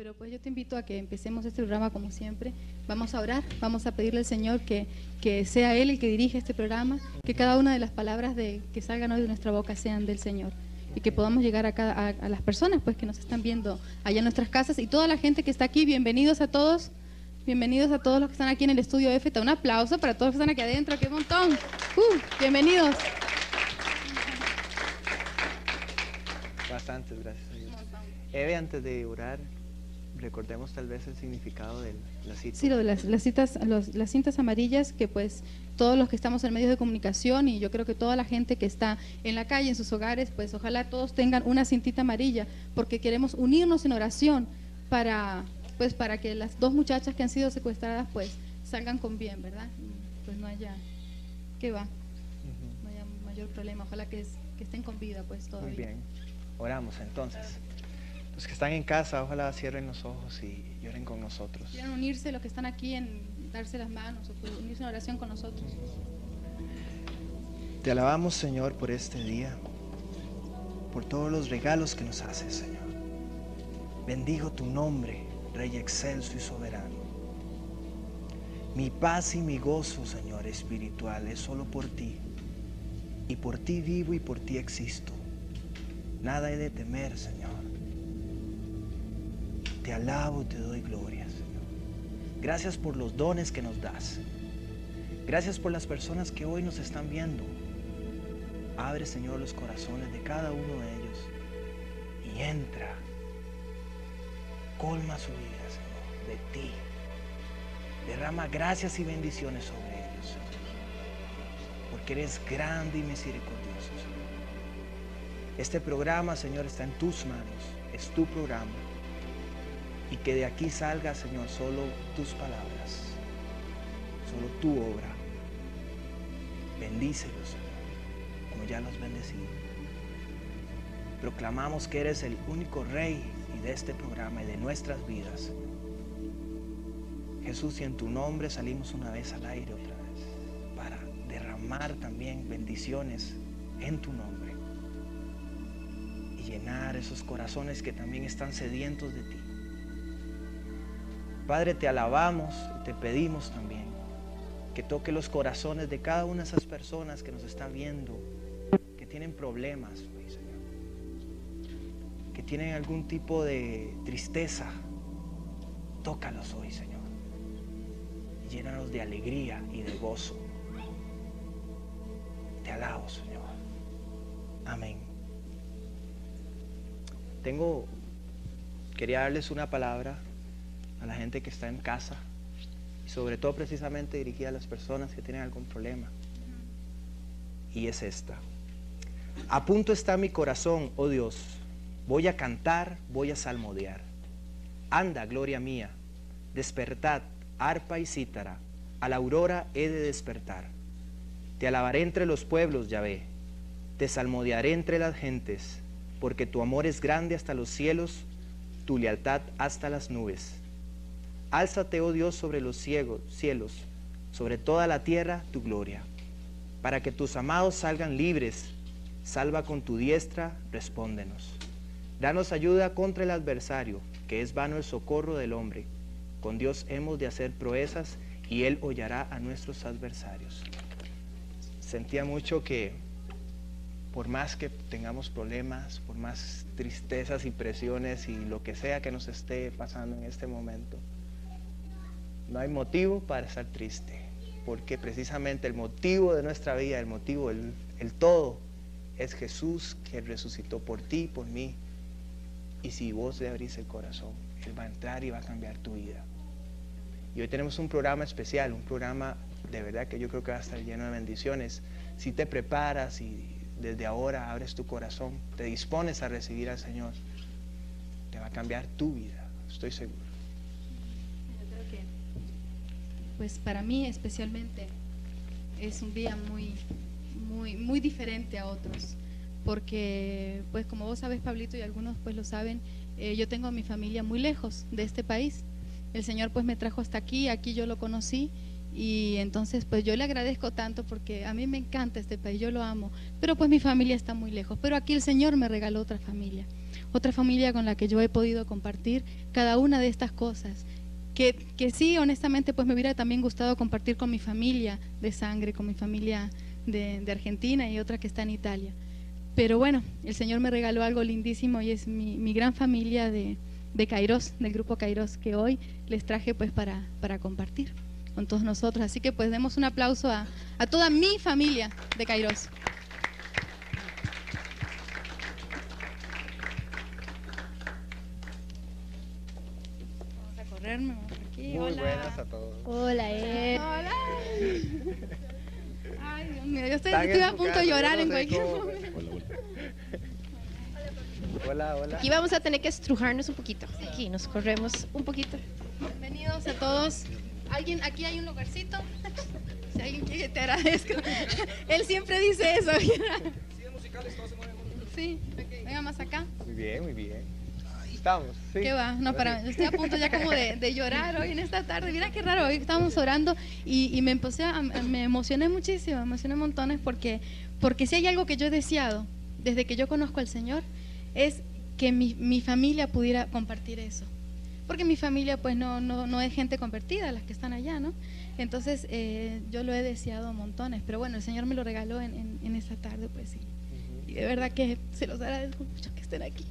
Pero pues yo te invito a que empecemos este programa como siempre. Vamos a orar, vamos a pedirle al Señor que, que sea Él el que dirige este programa, que cada una de las palabras de, que salgan hoy de nuestra boca sean del Señor y que podamos llegar a, cada, a, las personas pues que nos están viendo allá en nuestras casas y toda la gente que está aquí. Bienvenidos a todos, bienvenidos a todos los que están aquí en el estudio F. Un aplauso para todos los que están aquí adentro, qué montón. Uh, bienvenidos. Bastantes, gracias a Dios. Eve, antes de orar, recordemos tal vez el significado de la cita. Sí, lo de las, las citas, los, las cintas amarillas que pues todos los que estamos en medios de comunicación y yo creo que toda la gente que está en la calle, en sus hogares, pues ojalá todos tengan una cintita amarilla porque queremos unirnos en oración para pues para que las dos muchachas que han sido secuestradas pues salgan con bien, ¿verdad? Pues no haya, ¿qué va? No haya mayor problema, ojalá que, que estén con vida pues todavía. Muy bien, oramos entonces. Los que están en casa, ojalá cierren los ojos y lloren con nosotros. Quieren unirse los que están aquí en darse las manos o unirse en oración con nosotros. Te alabamos, Señor, por este día, por todos los regalos que nos haces, Señor. Bendigo tu nombre, Rey excelso y soberano. Mi paz y mi gozo, Señor, espiritual es solo por ti. Y por ti vivo y por ti existo. Nada he de temer, Señor te alabo, te doy gloria, Señor. Gracias por los dones que nos das. Gracias por las personas que hoy nos están viendo. Abre, Señor, los corazones de cada uno de ellos y entra. Colma su vida, Señor, de ti. Derrama gracias y bendiciones sobre ellos, Señor. Porque eres grande y misericordioso, Señor. Este programa, Señor, está en tus manos. Es tu programa y que de aquí salga, Señor, solo tus palabras, solo tu obra. Bendícelos, Señor, como ya los bendecido. Proclamamos que eres el único rey y de este programa y de nuestras vidas. Jesús, y en tu nombre salimos una vez al aire otra vez para derramar también bendiciones en tu nombre y llenar esos corazones que también están sedientos de ti. Padre, te alabamos y te pedimos también que toque los corazones de cada una de esas personas que nos están viendo, que tienen problemas, Señor, que tienen algún tipo de tristeza. Tócalos hoy, Señor. Y llénanos de alegría y de gozo. Te alabo, Señor. Amén. Tengo, quería darles una palabra a la gente que está en casa y sobre todo precisamente dirigida a las personas que tienen algún problema. Y es esta. A punto está mi corazón, oh Dios. Voy a cantar, voy a salmodiar. Anda, gloria mía, despertad, arpa y cítara. A la aurora he de despertar. Te alabaré entre los pueblos, Yahvé. Te salmodiaré entre las gentes, porque tu amor es grande hasta los cielos, tu lealtad hasta las nubes. Álzate, oh Dios, sobre los cielos, sobre toda la tierra tu gloria, para que tus amados salgan libres. Salva con tu diestra, respóndenos. Danos ayuda contra el adversario, que es vano el socorro del hombre. Con Dios hemos de hacer proezas y Él hollará a nuestros adversarios. Sentía mucho que por más que tengamos problemas, por más tristezas y presiones y lo que sea que nos esté pasando en este momento, no hay motivo para estar triste, porque precisamente el motivo de nuestra vida, el motivo, el, todo, es Jesús que resucitó por ti, por mí. Y si vos le abrís el corazón, Él va a entrar y va a cambiar tu vida. Y hoy tenemos un programa especial, un programa de verdad que yo creo que va a estar lleno de bendiciones. Si te preparas y desde ahora abres tu corazón, te dispones a recibir al Señor, te va a cambiar tu vida, estoy seguro pues para mí especialmente es un día muy, muy, muy diferente a otros, porque pues como vos sabes Pablito y algunos pues lo saben, eh, yo tengo a mi familia muy lejos de este país. El Señor pues me trajo hasta aquí, aquí yo lo conocí y entonces pues yo le agradezco tanto porque a mí me encanta este país, yo lo amo, pero pues mi familia está muy lejos, pero aquí el Señor me regaló otra familia. otra familia con la que yo he podido compartir cada una de estas cosas. Que, sí, honestamente, pues me hubiera también gustado compartir con mi familia de sangre, con mi familia de, Argentina y otra que está en Italia. Pero bueno, el Señor me regaló algo lindísimo y es mi, gran familia de, de del grupo Kairos, que hoy les traje pues para, compartir con todos nosotros. Así que pues demos un aplauso a, a toda mi familia de Kairos. Vamos a correrme Muy Hola. buenas a todos. Hola, Ed. Hola. Ay, Dios mío, yo estoy, a punto casa, de llorar no en cualquier cómo- momento. Hola, hola. Aquí vamos a tener que estrujarnos un poquito. Aquí nos corremos un poquito. Bienvenidos a todos. ¿Alguien, aquí hay un lugarcito. Si alguien quiere, te agradezco. Él siempre dice eso. Sí, venga más acá. Muy bien, muy bien. Estamos, sí. ¿Qué va? No, para, estoy a punto ya como de, de llorar hoy en esta tarde. Mira qué raro, hoy estábamos orando y, y me, empecé a- me emocioné muchísimo, me emocioné montones porque, porque si hay algo que yo he deseado desde que yo conozco al Señor es que mi, mi familia pudiera compartir eso. Porque mi familia pues no, no, no es gente convertida, las que están allá, ¿no? Entonces eh, yo lo he deseado montones, pero bueno, el Señor me lo regaló en, en, en esta tarde, pues sí. Y de verdad que se los agradezco mucho que estén aquí.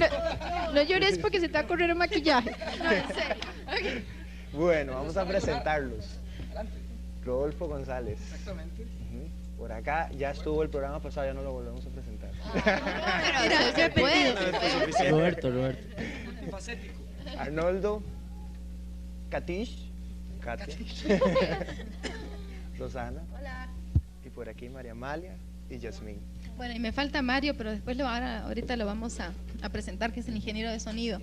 No, no llores porque se te va a correr el maquillaje. No, en serio. Ok. Bueno, vamos a presentarlos. Rodolfo González. Exactamente. Por acá ya estuvo el programa pasado, ya no lo volvemos a presentar. Mira, se puede. Roberto, Roberto. Arnoldo Katish. Katia. Rosana. Hola. Y por aquí María Amalia y Yasmín. Bueno, y me falta Mario, pero después lo, ahora, ahorita lo vamos a, a presentar, que es el ingeniero de sonido.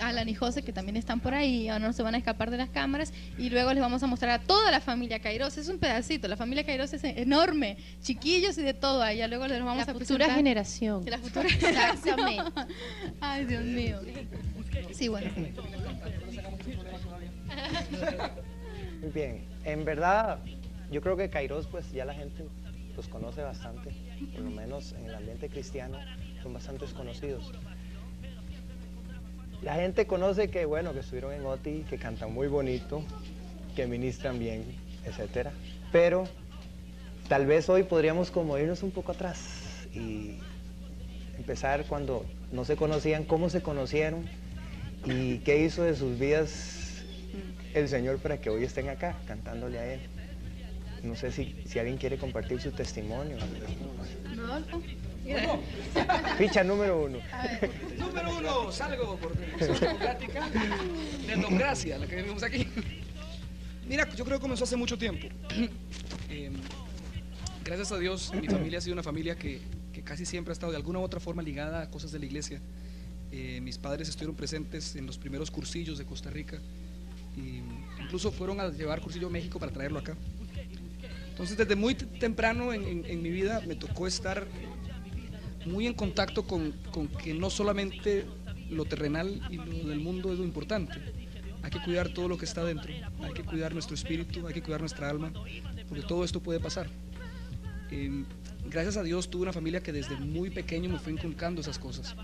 Alan y José, que también están por ahí, ahora no se van a escapar de las cámaras. Y luego les vamos a mostrar a toda la familia Kairos. Es un pedacito, la familia Kairos es enorme, chiquillos y de todo. Allá luego les vamos La a futura presentar. generación. De la futura Exactamente. Ay, Dios mío. Sí, bueno. Muy bien. En verdad, yo creo que Kairos, pues ya la gente los conoce bastante, por lo menos en el ambiente cristiano, son bastante conocidos. La gente conoce que, bueno, que estuvieron en OTI, que cantan muy bonito, que ministran bien, etcétera. Pero tal vez hoy podríamos como irnos un poco atrás y empezar cuando no se conocían, cómo se conocieron y qué hizo de sus vidas el Señor para que hoy estén acá cantándole a Él. No sé si, si alguien quiere compartir su testimonio. Rodolfo. Ficha número uno. Número uno, salgo por Democrática, Democracia, la que vemos aquí. Mira, yo creo que comenzó hace mucho tiempo. Eh, gracias a Dios, mi familia ha sido una familia que, que casi siempre ha estado de alguna u otra forma ligada a cosas de la iglesia. Eh, mis padres estuvieron presentes en los primeros cursillos de Costa Rica y incluso fueron a llevar cursillo a México para traerlo acá. Entonces, desde muy temprano en, mi vida me tocó estar muy en contacto con, que no solamente lo terrenal y lo del mundo es lo importante. Hay que cuidar todo lo que está dentro, hay que cuidar nuestro espíritu, hay que cuidar nuestra alma, porque todo esto puede pasar. Eh, gracias a Dios tuve una familia que desde muy pequeño me fue inculcando esas cosas.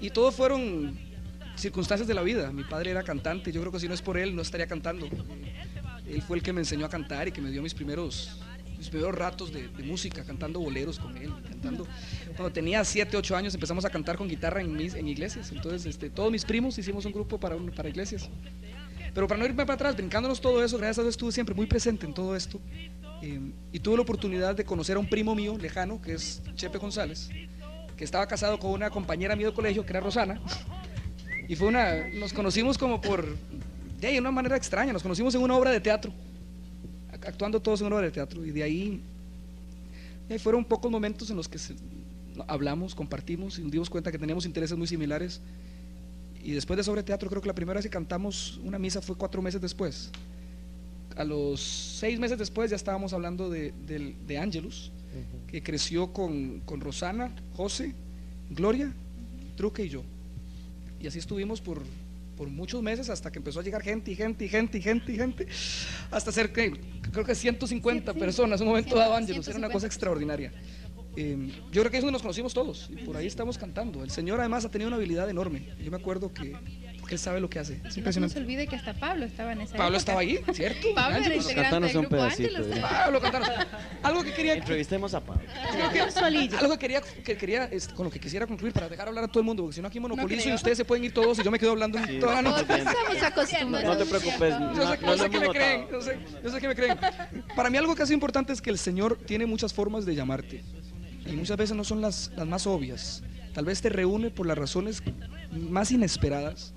Y todo fueron circunstancias de la vida. Mi padre era cantante, yo creo que si no es por él no estaría cantando. Él fue el que me enseñó a cantar y que me dio mis primeros, mis primeros ratos de, música, cantando boleros con él. Cantando. Cuando tenía 7, 8 años empezamos a cantar con guitarra en, mis, en iglesias. Entonces este, todos mis primos hicimos un grupo para, para iglesias. Pero para no irme para atrás, brincándonos todo eso, gracias a Dios estuve siempre muy presente en todo esto. Eh, y tuve la oportunidad de conocer a un primo mío lejano, que es Chepe González, que estaba casado con una compañera mía de colegio, que era Rosana. Y fue una, nos conocimos como por, de ahí, de una manera extraña, nos conocimos en una obra de teatro, ac- actuando todos en una obra de teatro. Y de ahí, de ahí fueron pocos momentos en los que se- hablamos, compartimos y nos dimos cuenta que teníamos intereses muy similares. Y después de sobre teatro, creo que la primera vez que cantamos una misa fue cuatro meses después. A los seis meses después ya estábamos hablando de, de Angelus, que creció con, con Rosana, José, Gloria, Truque y yo. Y así estuvimos por, por muchos meses hasta que empezó a llegar gente y gente y gente y gente y gente, hasta ser que creo que 150 Sí, personas en un momento dado, Angelus, era una 150. cosa extraordinaria. eh, yo creo que es donde nos conocimos todos y por ahí estamos cantando. El Señor además ha tenido una habilidad enorme. Yo me acuerdo que Él sabe lo que hace. Es No se olvide que hasta Pablo estaba en esa Pablo época. estaba ahí, ¿cierto? Pablo era integrante Cantanos del un grupo Ángelos. ¿eh? Pablo cantaron. Algo que quería Entrevistemos a Pablo. Algo que quería, que quería es, con lo que quisiera concluir para dejar hablar a todo el mundo, porque si no aquí monopolizo y ustedes se pueden ir todos y yo me quedo hablando Sí, toda la noche. estamos acostumbrados. No te preocupes, no, Yo sé, no sé que hemos me creen, yo sé, yo sé que me creen. Para mí algo que es importante es que el Señor tiene muchas formas de llamarte y muchas veces no son las, las más obvias. Tal vez te reúne por las razones más inesperadas.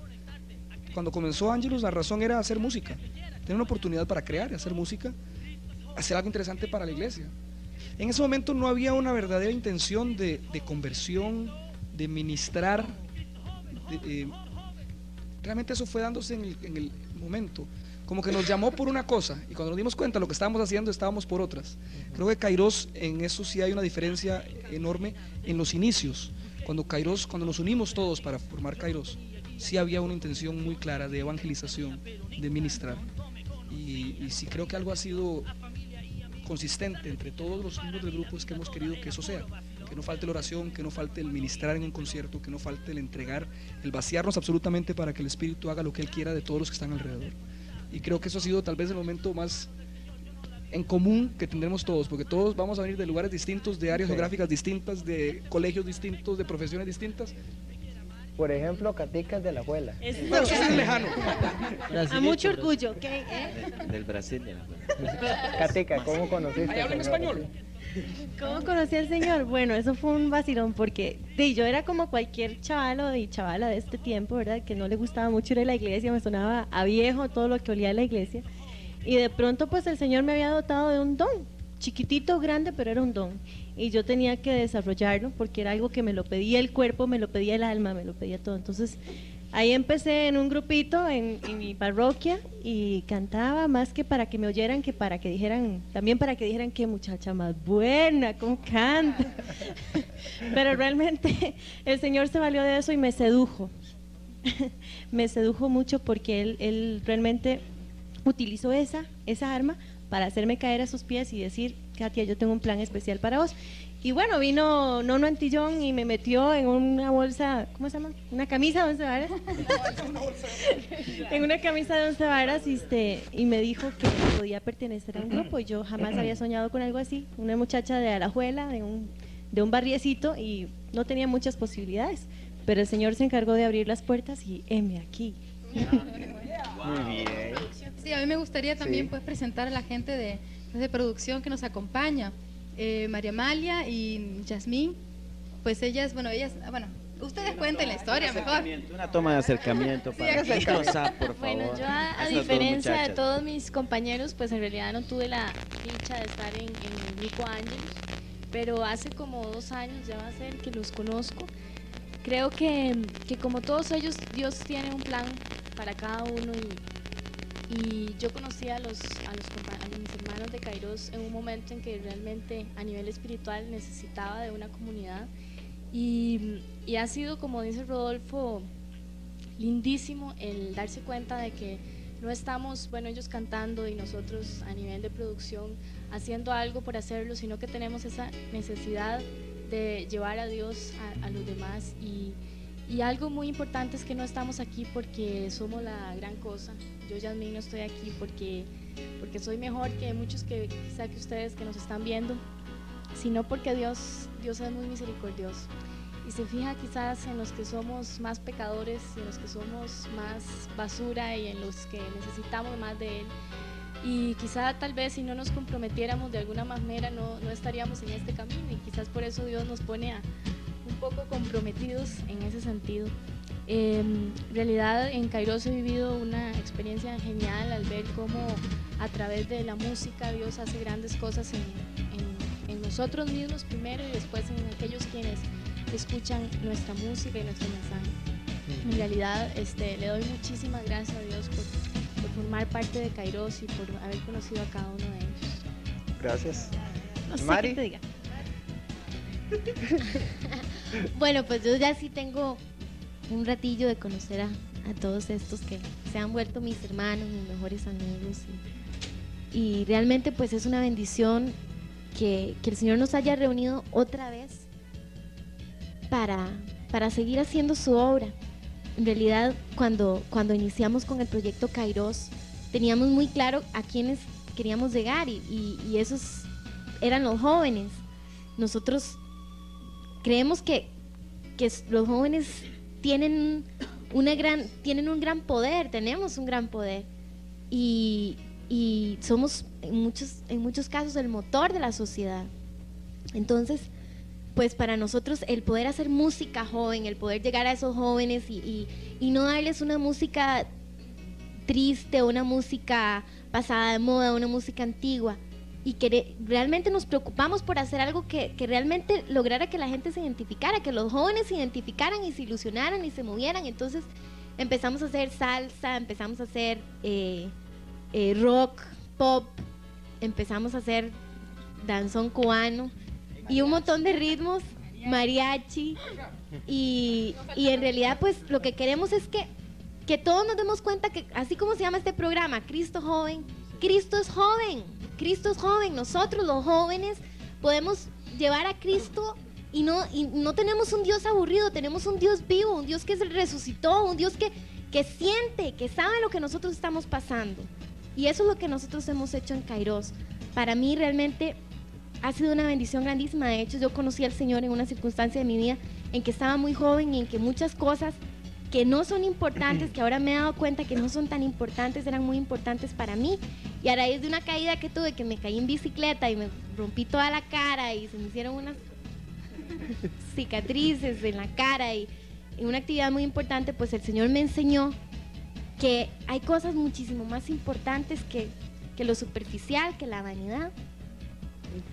Cuando comenzó Ángelos la razón era hacer música, tener una oportunidad para crear y hacer música, hacer algo interesante para la iglesia. En ese momento no había una verdadera intención de, de conversión, de ministrar. de- eh, realmente eso fue dándose en el, en el momento. Como que nos llamó por una cosa y cuando nos dimos cuenta lo que estábamos haciendo estábamos por otras. Creo que Kairos en eso sí hay una diferencia enorme en los inicios. Cuando Kairos, cuando nos unimos todos para formar Kairos, sí había una intención muy clara de evangelización, de ministrar. Y, y sí creo que algo ha sido consistente entre todos los miembros del grupo es que hemos querido que eso sea, que no falte la oración, que no falte el ministrar en un concierto, que no falte el entregar, el vaciarnos absolutamente para que el Espíritu haga lo que Él quiera de todos los que están alrededor. Y creo que eso ha sido tal vez el momento más en común que tendremos todos, porque todos vamos a venir de lugares distintos, de áreas geográficas distintas, de colegios distintos, de profesiones distintas. Por ejemplo, Caticas de la Abuela. Pero es lejano. A mucho orgullo, ¿ok? ¿Eh? Del Brasil. de la- Catica, ¿cómo conociste? Ahí al hablan Señor? español. ¿Cómo conocí al Señor? Bueno, eso fue un vacilón porque yo era como cualquier chavalo y chavala de este tiempo, ¿verdad? Que no le gustaba mucho ir a la iglesia, me sonaba a viejo todo lo que olía a la iglesia. Y de pronto pues el Señor me había dotado de un don, chiquitito, grande, pero era un don. Y yo tenía que desarrollarlo porque era algo que me lo pedía el cuerpo, me lo pedía el alma, me lo pedía todo. Entonces ahí empecé en un grupito en, mi parroquia y cantaba más que para que me oyeran, que para que dijeran, también para que dijeran qué muchacha más buena, cómo canta. Pero realmente el Señor se valió de eso y me sedujo. me sedujo mucho porque él, él realmente utilizó esa, esa arma para hacerme caer a sus pies y decir, Katia, yo tengo un plan especial para vos. Y bueno, vino Nono Antillón y me metió en una bolsa, ¿cómo se llama? Una camisa de once varas. en una camisa de once varas y, este, y me dijo que podía pertenecer a un grupo. Y yo jamás había soñado con algo así. Una muchacha de Alajuela, de un, de un barriecito y no tenía muchas posibilidades. Pero el Señor se encargó de abrir las puertas y heme aquí. Muy bien. Sí, a mí me gustaría también Sí. pues presentar a la gente de, de producción que nos acompaña, Eh, María Amalia y Yasmín, pues ellas, bueno, ellas, ah, bueno, ustedes cuenten la historia mejor. Acercamiento, Una toma de acercamiento para. Rosa, por favor. Bueno, yo a, diferencia de todos mis compañeros, pues en realidad no tuve la dicha de estar en, en el grupo Ángelos, pero hace como dos años ya va a ser que los conozco. Creo que, que como todos ellos, Dios tiene un plan para cada uno y, y yo conocí a, los, a, los de Kairos en un momento en que realmente a nivel espiritual necesitaba de una comunidad y, y ha sido, como dice Rodolfo, lindísimo el darse cuenta de que no estamos, bueno, ellos cantando y nosotros a nivel de producción haciendo algo por hacerlo, sino que tenemos esa necesidad de llevar a Dios a, a los demás y, y algo muy importante es que no estamos aquí porque somos la gran cosa. Yo, Yasmín, no estoy aquí porque, porque soy mejor que muchos que quizá que ustedes que nos están viendo, sino porque Dios, Dios es muy misericordioso y se fija quizás en los que somos más pecadores, en los que somos más basura y en los que necesitamos más de Él. Y quizá tal vez si no nos comprometiéramos de alguna manera no, no estaríamos en este camino y quizás por eso Dios nos pone a un poco comprometidos en ese sentido. Eh, en realidad en Kairos he vivido una experiencia genial al ver cómo a través de la música Dios hace grandes cosas en, en- en nosotros mismos primero y después en aquellos quienes escuchan nuestra música y nuestro mensaje. En realidad este, le doy muchísimas gracias a Dios por, por formar parte de Kairos y por haber conocido a cada uno de ellos. Gracias. No sé Mari. qué te diga. Bueno, pues yo ya sí tengo un ratillo de conocer a, a todos estos que se han vuelto mis hermanos, mis mejores amigos. Y, y realmente pues es una bendición que, que el Señor nos haya reunido otra vez para, para seguir haciendo su obra. En realidad, cuando, cuando iniciamos con el proyecto Kairos, teníamos muy claro a quiénes queríamos llegar y, y- y esos eran los jóvenes. Nosotros creemos que, que los jóvenes tienen, una gran, tienen un gran poder, tenemos un gran poder y, y somos en muchos, en muchos casos el motor de la sociedad. Entonces, pues para nosotros el poder hacer música joven, el poder llegar a esos jóvenes y, y- y no darles una música triste, una música pasada de moda, una música antigua. Y que re- realmente nos preocupamos por hacer algo que, que realmente lograra que la gente se identificara, que los jóvenes se identificaran y se ilusionaran y se movieran. Entonces empezamos a hacer salsa, empezamos a hacer eh, eh, rock, pop, empezamos a hacer danzón cubano y un montón de ritmos, mariachi. Y, y en realidad pues lo que queremos es que, que todos nos demos cuenta que así como se llama este programa, Cristo joven, Cristo es joven, Cristo es joven, nosotros los jóvenes podemos llevar a Cristo y no, y no tenemos un Dios aburrido, tenemos un Dios vivo, un Dios que resucitó, un Dios que, que siente, que sabe lo que nosotros estamos pasando. Y eso es lo que nosotros hemos hecho en Kairos. Para mí realmente ha sido una bendición grandísima. De hecho, yo conocí al Señor en una circunstancia de mi vida en que estaba muy joven y en que muchas cosas que no son importantes, que ahora me he dado cuenta que no son tan importantes, eran muy importantes para mí. Y a raíz de una caída que tuve, que me caí en bicicleta y me rompí toda la cara y se me hicieron unas cicatrices en la cara y en una actividad muy importante, pues el Señor me enseñó que hay cosas muchísimo más importantes que, que lo superficial, que la vanidad.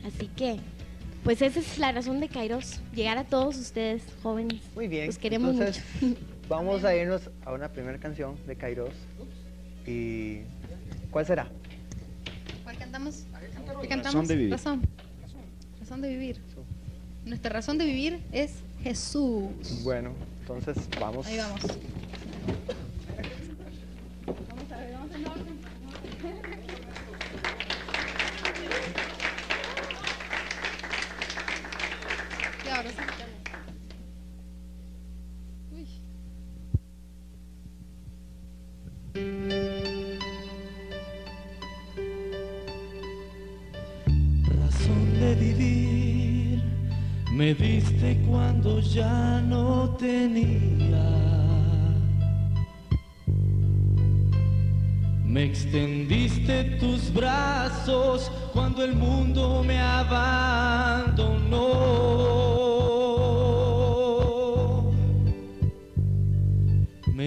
Así que, pues esa es la razón de Kairos, llegar a todos ustedes, jóvenes. Muy bien. Los queremos entonces, mucho. Vamos a irnos a una primera canción de Kairos. ¿Y cuál será? ¿Cuál cantamos? ¿Qué cantamos? Razón de vivir. Razón. Razón de vivir. Nuestra razón de vivir es Jesús. Bueno, entonces vamos. Ahí vamos. Y ahora sí. Uy. Razón de vivir me diste cuando ya no tenía. Me extendiste tus brazos cuando el mundo me abandonó.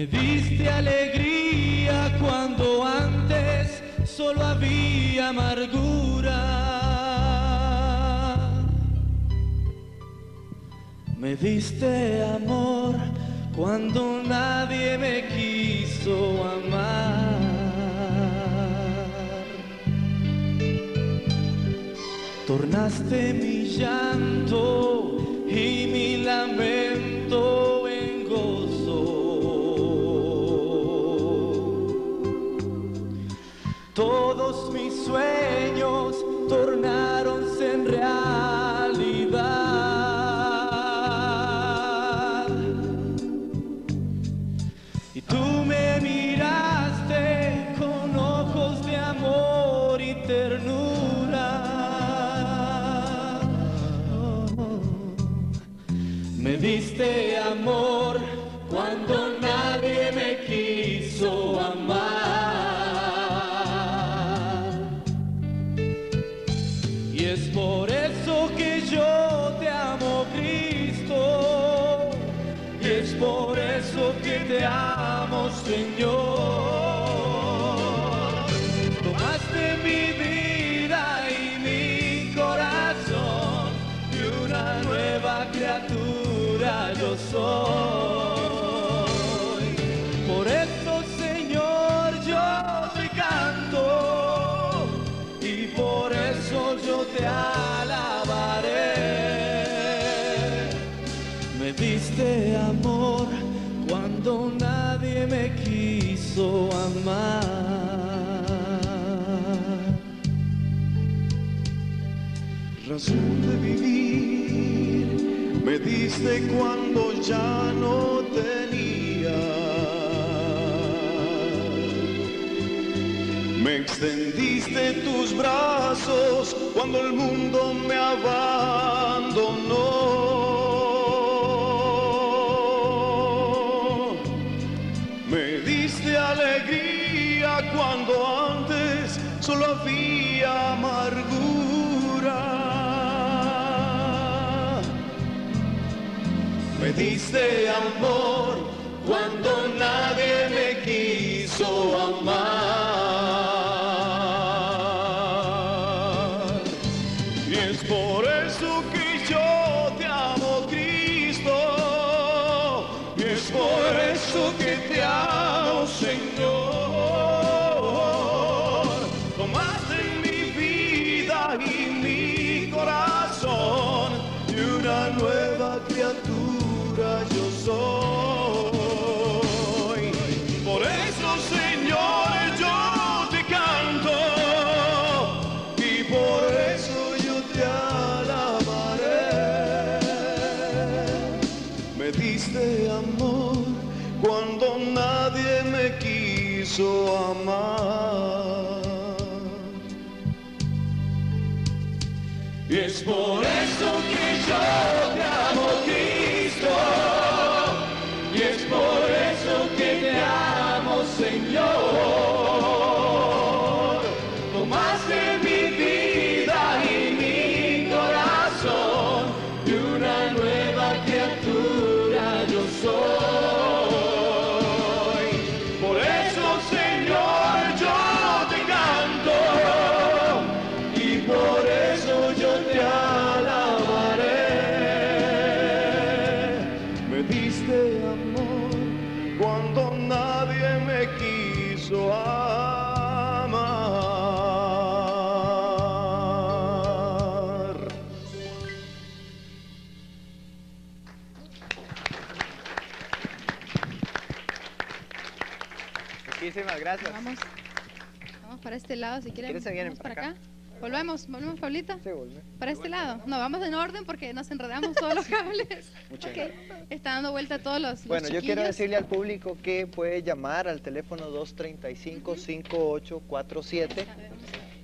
Me diste alegría cuando antes solo había amargura. Me diste amor cuando nadie me quiso amar. Tornaste mi llanto y mi lamento Todos te alabaré. Me diste amor cuando nadie me quiso amar. razón de vivir. Me diste cuando ya no tenía. Me extendiste tus brazos cuando el mundo me abandonó. Me diste alegría cuando antes solo había amargura. Me diste amor que para este lado, si quieren. ¿Quieres se vienen vamos para para acá. Volvemos, volvemos, Pablita. Sí, vuelve. Para este lado. No, vamos en orden porque nos enredamos todos los cables. Muchas Está dando vuelta a todos los, los Bueno, yo quiero decirle al público que puede llamar al teléfono 235-5847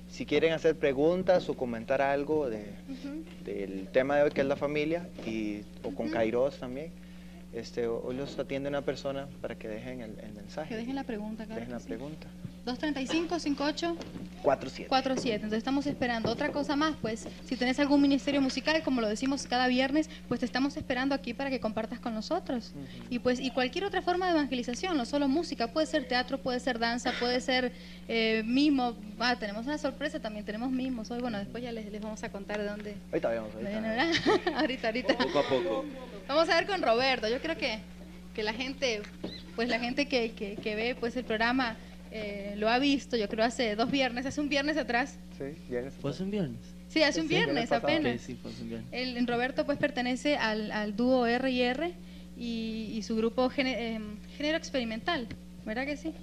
si quieren hacer preguntas o comentar algo de- Ujú. del tema de hoy que es la familia y, o con Kairos también. Este, hoy los atiende una persona para que dejen el, el mensaje. Que dejen la pregunta, claro. Dejen la sí. pregunta. 235-5847. 47. Entonces estamos esperando. Otra cosa más, pues, si tenés algún ministerio musical, como lo decimos cada viernes, pues te estamos esperando aquí para que compartas con nosotros. Y pues, y cualquier otra forma de evangelización, no solo música, puede ser teatro, puede ser danza, puede ser eh, mimo. Ah, tenemos una sorpresa también, tenemos mimos. Hoy, bueno, después ya les, les vamos a contar de dónde. Ahorita vemos. ahorita, ahorita. Poco a poco. Vamos a ver con Roberto. Yo creo que, que la gente, pues la gente que, que, que ve pues el programa eh, lo ha visto, yo creo hace dos viernes, hace un viernes atrás. Sí, viernes. ¿Fue hace un viernes? Sí, hace un Sí, viernes apenas. Ok, sí, fue hace un viernes. El, Roberto pues pertenece al, al dúo R y R y, y su grupo em, Género Experimental, ¿verdad que sí?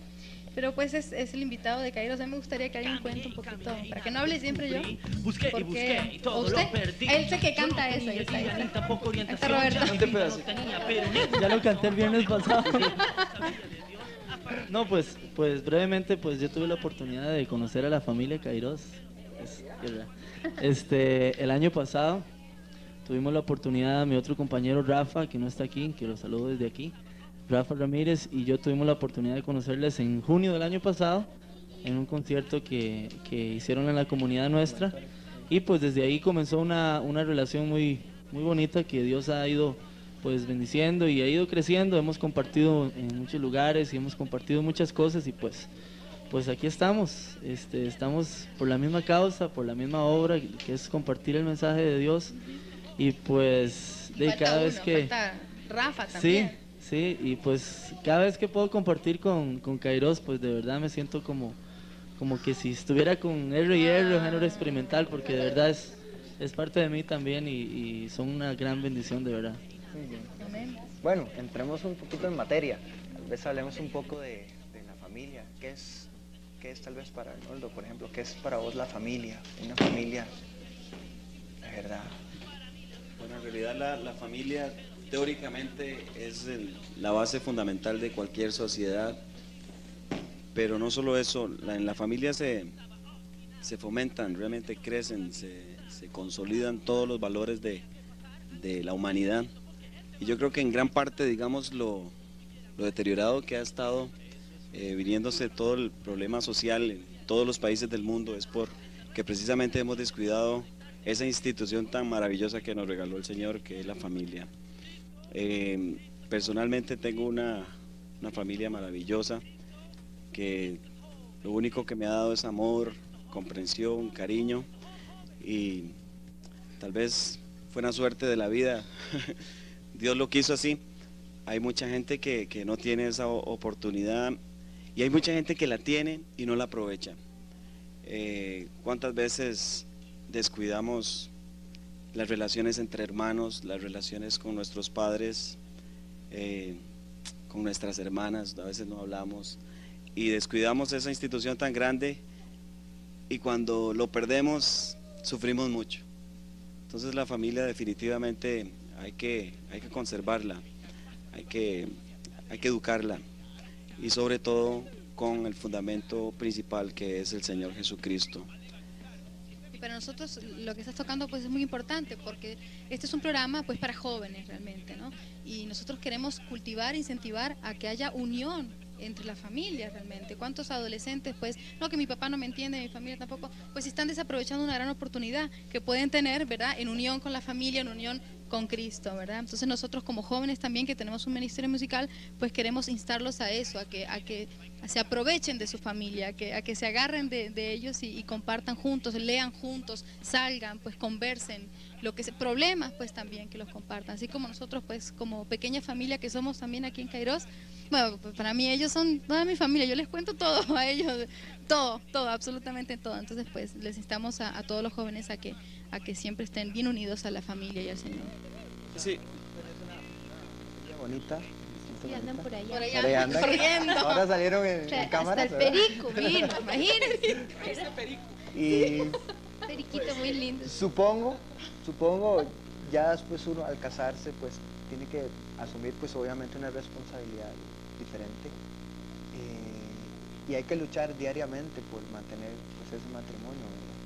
Pero pues es, es el invitado de Cairo, o sea, me gustaría que alguien cuente un poquito, para que no hable siempre yo. Busqué y porque- busqué y todo ¿o usted? lo perdí. Él sé que canta eso, ahí está, guía ahí ni está. tampoco Ahí está orientación. Roberto. Ya lo canté el viernes pasado. No, pues, pues brevemente, pues yo tuve la oportunidad de conocer a la familia Kairos. Es- Este, el año pasado tuvimos la oportunidad, mi otro compañero Rafa, que no está aquí, que lo saludo desde aquí, Rafa Ramírez y yo tuvimos la oportunidad de conocerles en junio del año pasado en un concierto que, que hicieron en la comunidad nuestra. Y pues desde ahí comenzó una, una relación muy, muy bonita que Dios ha ido pues bendiciendo y ha ido creciendo, hemos compartido en muchos lugares y hemos compartido muchas cosas y pues pues aquí estamos, este, estamos por la misma causa, por la misma obra que es compartir el mensaje de Dios. Y pues de Falta cada vez que Rafa también. sí, y pues cada vez que puedo compartir con, con Kairos, pues de verdad me siento como, como que si estuviera con R y R o género experimental, porque de verdad es, es parte de mí también y, y son una gran bendición, de verdad. Muy bien. Amén. Bueno, entremos un poquito en materia. Tal vez hablemos un poco de, de la familia. ¿Qué es, ¿Qué es tal vez para Arnoldo, por ejemplo? ¿Qué es para vos la familia? Una familia ¿verdad? Bueno, en realidad la, la familia teóricamente es la base fundamental de cualquier sociedad, pero no solo eso, en la familia se, se fomentan, realmente crecen, se, se consolidan todos los valores de, de la humanidad. Y yo creo que en gran parte, digamos, lo, lo deteriorado que ha estado eh, viniéndose todo el problema social en todos los países del mundo es porque precisamente hemos descuidado esa institución tan maravillosa que nos regaló el Señor, que es la familia. Eh, personalmente tengo una, una familia maravillosa que lo único que me ha dado es amor, comprensión, cariño y tal vez fue una suerte de la vida. Dios lo quiso así. Hay mucha gente que, que no tiene esa oportunidad y hay mucha gente que la tiene y no la aprovecha. Eh, ¿Cuántas veces descuidamos las relaciones entre hermanos, las relaciones con nuestros padres, eh, con nuestras hermanas? A veces no hablamos y descuidamos esa institución tan grande y cuando lo perdemos sufrimos mucho. Entonces la familia definitivamente hay que, hay que conservarla, hay que, hay que educarla y sobre todo con el fundamento principal que es el Señor Jesucristo. Para nosotros lo que estás tocando pues es muy importante porque este es un programa pues para jóvenes realmente, ¿no? Y nosotros queremos cultivar, incentivar a que haya unión entre las familias realmente. ¿Cuántos adolescentes pues, no que mi papá no me entiende, mi familia tampoco, pues están desaprovechando una gran oportunidad que pueden tener, ¿verdad? En unión con la familia, en unión con Cristo, ¿verdad? Entonces nosotros como jóvenes también que tenemos un ministerio musical, pues queremos instarlos a eso, a que, a que se aprovechen de su familia, a que, a que se agarren de, ellos y, y compartan juntos, lean juntos, salgan, pues conversen, lo que se, problemas pues también que los compartan, así como nosotros pues como pequeña familia que somos también aquí en Kairos, bueno, pues para mí ellos son toda mi familia, yo les cuento todo a ellos, todo, todo, absolutamente todo, entonces pues les instamos a, a todos los jóvenes a que, a que siempre estén bien unidos a la familia y al Señor. Sí, bonita. Sí, andan por allá. Por allá Por andan. corriendo. Ahora salieron en, O sea, en cámara. Hasta el perico vino, imagínense. Y Periquito muy lindo. supongo, supongo, ya después uno al casarse, pues tiene que asumir, pues obviamente una responsabilidad diferente. Eh, y hay que luchar diariamente por mantener pues, ese matrimonio. ¿verdad?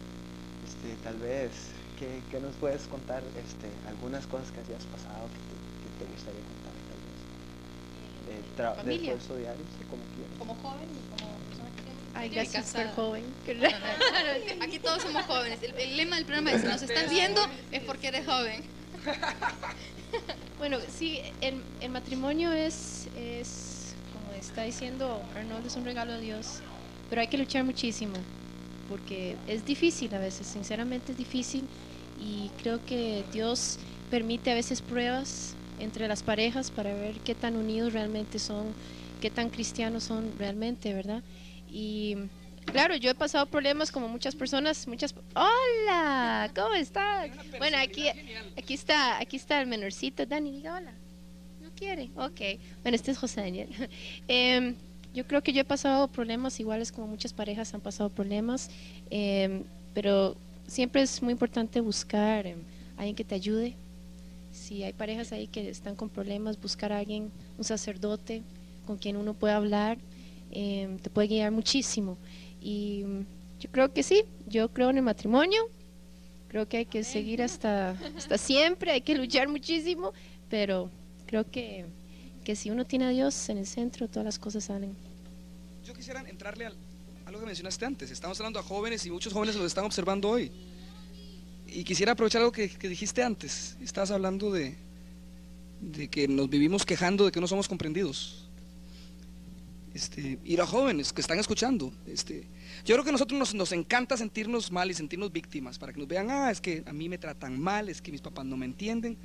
Este, tal vez, ¿qué, qué nos puedes contar? Este, algunas cosas que hayas pasado que te, que te gustaría contar, tal vez. De, tra- de familia. esfuerzo diario, sí, como quieras. Como joven y como persona que tiene Ay, joven. Aquí todos somos jóvenes. El, el lema del programa es, si nos estás viendo es porque eres joven. Bueno, sí, el, el matrimonio es, es, como está diciendo Arnold, es un regalo de Dios, pero hay que luchar muchísimo, porque es difícil a veces, sinceramente es difícil, y creo que Dios permite a veces pruebas entre las parejas para ver qué tan unidos realmente son, qué tan cristianos son realmente, ¿verdad? Y claro, yo he pasado problemas como muchas personas, muchas... Hola, ¿cómo estás? Bueno, aquí, aquí está, aquí está el menorcito, Dani, diga hola. ¿No quiere? Ok. Bueno, este es José Daniel. Em, yo creo que yo he pasado problemas iguales como muchas parejas han pasado problemas, em, pero siempre es muy importante buscar a alguien que te ayude. Si hay parejas ahí que están con problemas, buscar a alguien, un sacerdote con quien uno pueda hablar, te puede guiar muchísimo. Y yo creo que sí, yo creo en el matrimonio, creo que hay que seguir hasta, hasta siempre, hay que luchar muchísimo, pero creo que, que si uno tiene a Dios en el centro, todas las cosas salen. Yo quisiera entrarle al- a lo que mencionaste antes. Estamos hablando a jóvenes y muchos jóvenes los están observando hoy. Y quisiera aprovechar algo que, que dijiste antes. Estabas hablando de, de que nos vivimos quejando de que no somos comprendidos. Este, y los jóvenes que están escuchando. Este, yo creo que a nosotros nos, encanta sentirnos mal y sentirnos víctimas para que nos vean, ah, es que a mí me tratan mal, es que mis papás no me entienden.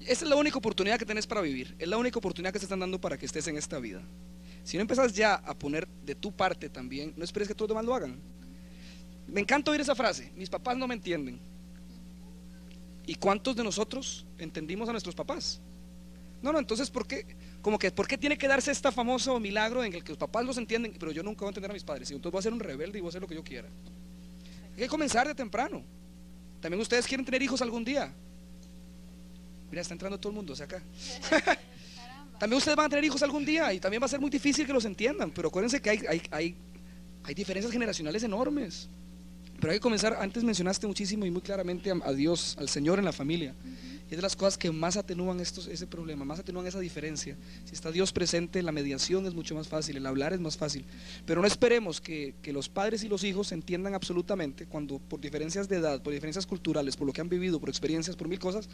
Esa es la única oportunidad que tenés para vivir. Es la única oportunidad que te están dando para que estés en esta vida. Si no empezás ya a poner de tu parte también, no esperes que todos los demás lo hagan. Me encanta oír esa frase, mis papás no me entienden. ¿Y cuántos de nosotros entendimos a nuestros papás? No, no, entonces, ¿por qué? Como que, ¿por qué tiene que darse este famoso milagro en el que los papás los entienden, pero yo nunca voy a entender a mis padres? Y entonces voy a ser un rebelde y voy a hacer lo que yo quiera. Hay que comenzar de temprano. También ustedes quieren tener hijos algún día. Mira, está entrando todo el mundo hacia acá. también ustedes van a tener hijos algún día y también va a ser muy difícil que los entiendan, pero acuérdense que hay, hay, hay, hay diferencias generacionales enormes. Pero hay que comenzar, antes mencionaste muchísimo y muy claramente a, a Dios, al Señor en la familia. Es de las cosas que más atenúan estos, ese problema, más atenúan esa diferencia. Si está Dios presente, la mediación es mucho más fácil, el hablar es más fácil. Pero no esperemos que, que los padres y los hijos se entiendan absolutamente cuando por diferencias de edad, por diferencias culturales, por lo que han vivido, por experiencias, por mil cosas,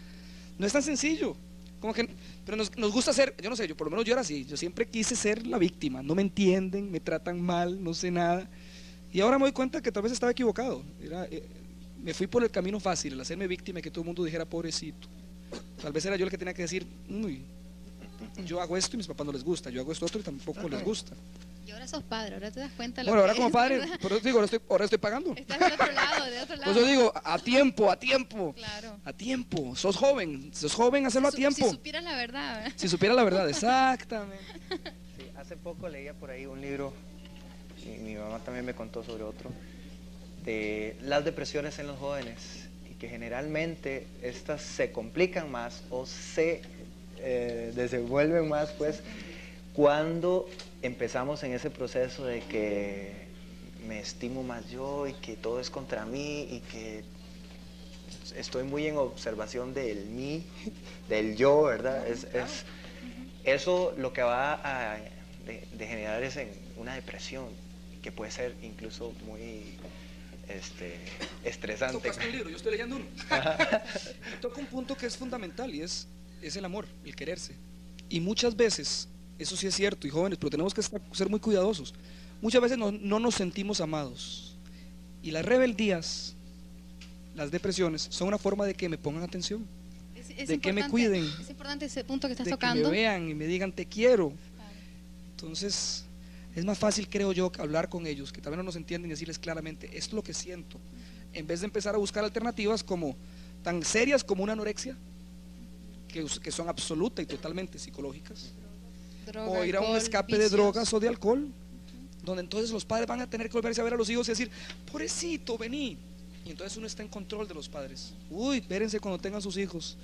no es tan sencillo. Como que, pero nos, nos gusta ser, yo no sé, yo por lo menos yo era así, yo siempre quise ser la víctima, no me entienden, me tratan mal, no sé nada. Y ahora me doy cuenta que tal vez estaba equivocado. Eh, me fui por el camino fácil, el hacerme víctima y que todo el mundo dijera pobrecito. Tal vez era yo el que tenía que decir, uy, yo hago esto y mis papás no les gusta, yo hago esto otro y tampoco les gusta. Y ahora sos padre, ahora te das cuenta. Lo Bueno, ahora que como es, padre, ¿verdad? por eso digo, ahora estoy, ahora estoy pagando. Estás del otro lado, de otro lado. Por eso digo, a tiempo, a tiempo. Claro. A tiempo. Sos joven, sos joven, hacerlo a tiempo. Si supieras la verdad, ¿verdad? Si supiera la verdad, exactamente. Sí, hace poco leía por ahí un libro, y mi mamá también me contó sobre otro, de las depresiones en los jóvenes y que generalmente estas se complican más o se eh, desenvuelven más pues cuando empezamos en ese proceso de que me estimo más yo y que todo es contra mí y que estoy muy en observación del mí, del yo, ¿verdad? Es, es- eso lo que va a de, de generar es en una depresión que puede ser incluso muy este, estresante. Tocaste un libro, yo estoy leyendo uno. Toca un punto que es fundamental y es, es el amor, el quererse. Y muchas veces, eso sí es cierto, y jóvenes, pero tenemos que estar- ser muy cuidadosos. Muchas veces no, no nos sentimos amados. Y las rebeldías, las depresiones, son una forma de que me pongan atención, Es- es de que me cuiden, Es importante ese punto que estás de que me tocando. vean y me digan te quiero. Entonces, es más fácil, creo yo, hablar con ellos, que también no nos entienden y decirles claramente, esto es lo que siento, en vez de empezar a buscar alternativas como tan serias como una anorexia, que, que son absoluta y totalmente psicológicas, Droga, o ir a un escape de drogas o de alcohol, donde entonces los padres van a tener que volverse a ver a los hijos y decir, pobrecito, vení. Y entonces uno está en control de los padres. Uy, espérense cuando tengan sus hijos.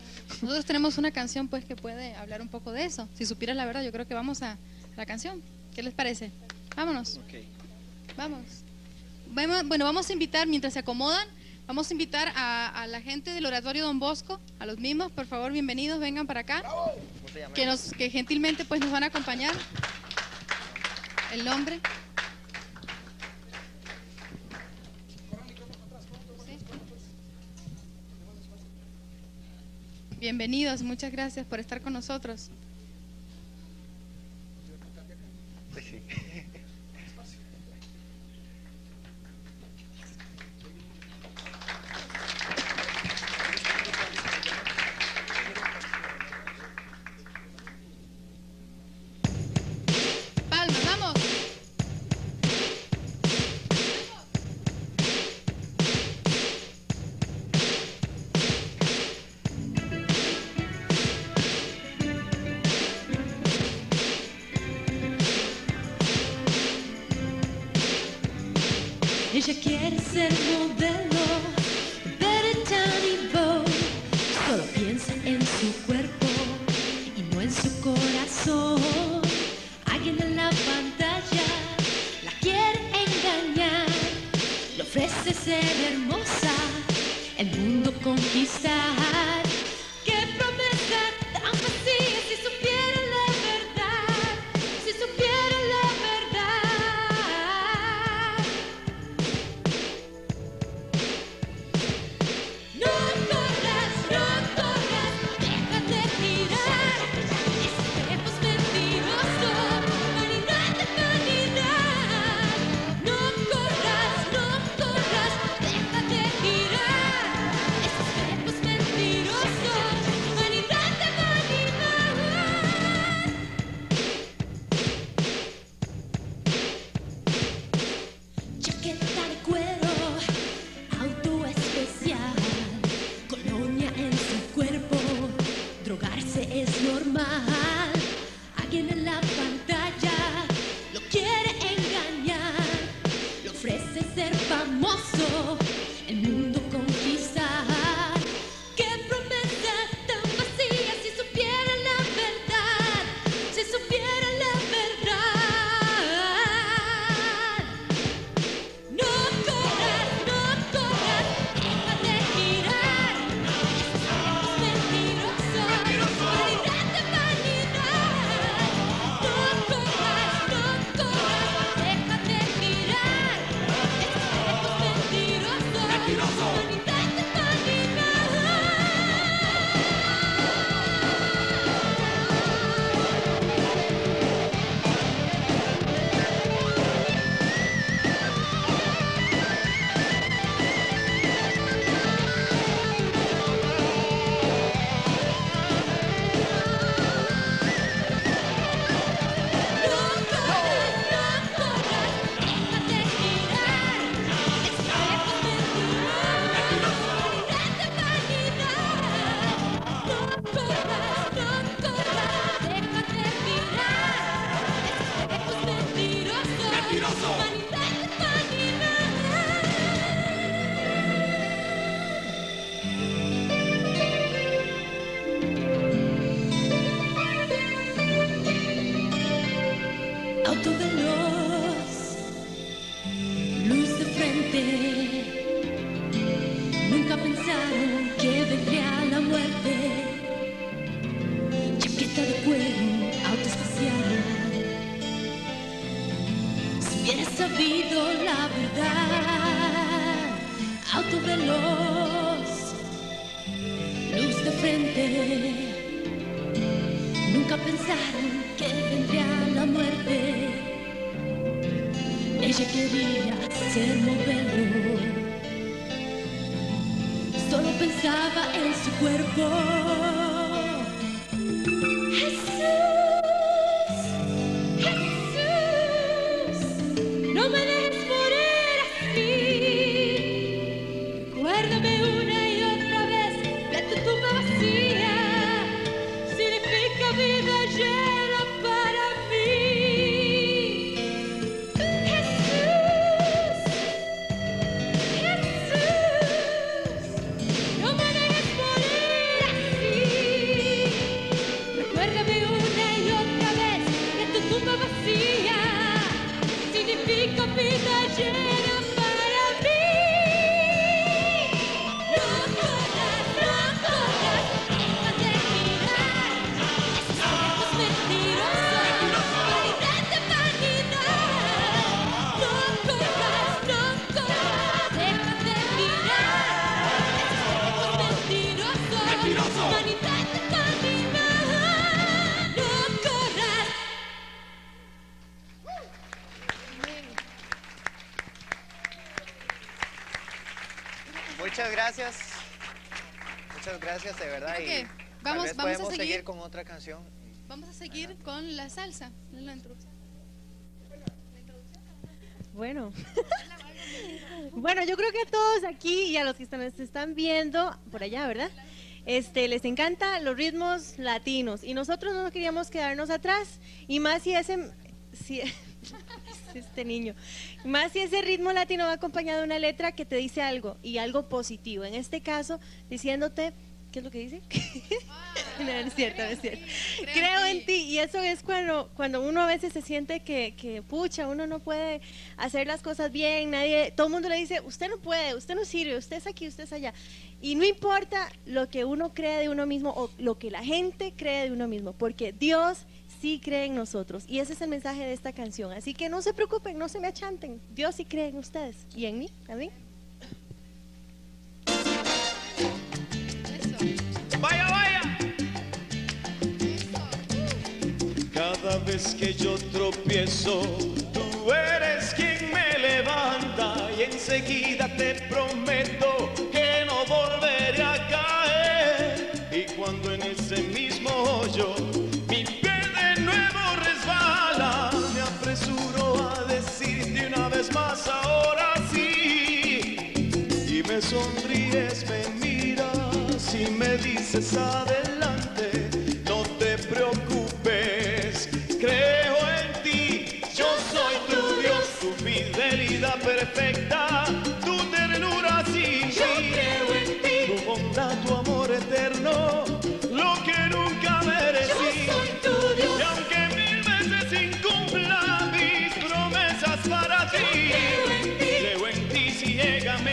Nosotros tenemos una canción pues que puede hablar un poco de eso. Si supieras la verdad, yo creo que vamos a la canción. ¿Qué les parece? Vámonos. Vamos. Vamos- Bueno, vamos a invitar, mientras se acomodan, vamos a invitar a, a la gente del Oratorio Don Bosco, a los mismos, por favor, bienvenidos, vengan para acá. Que, nos, que gentilmente pues nos van a acompañar. El nombre. Bienvenidos, muchas gracias por estar con nosotros. sim. Ella quiere ser modelo, canción. Vamos a seguir con la salsa. La introducción. Bueno. bueno, yo creo que a todos aquí y a los que están, nos están viendo por allá, ¿verdad? Este, les encanta los ritmos latinos y nosotros no queríamos quedarnos atrás y más si ese si, este niño, más si ese ritmo latino va acompañado de una letra que te dice algo y algo positivo. En este caso, diciéndote ¿Qué es lo que dice? no, no es cierto, no es cierto. Creo, en ti. Y eso es cuando, cuando uno a veces se siente que, que, pucha, uno no puede hacer las cosas bien, nadie, todo el mundo le dice, usted no puede, usted no sirve, usted es aquí, usted es allá. Y no importa lo que uno cree de uno mismo o lo que la gente cree de uno mismo, porque Dios sí cree en nosotros. Y ese es el mensaje de esta canción. Así que no se preocupen, no se me achanten. Dios sí cree en ustedes y en mí, ¿amén? Vaya, Cada vez que yo tropiezo, tú eres quien me levanta y enseguida te prometo que no volveré a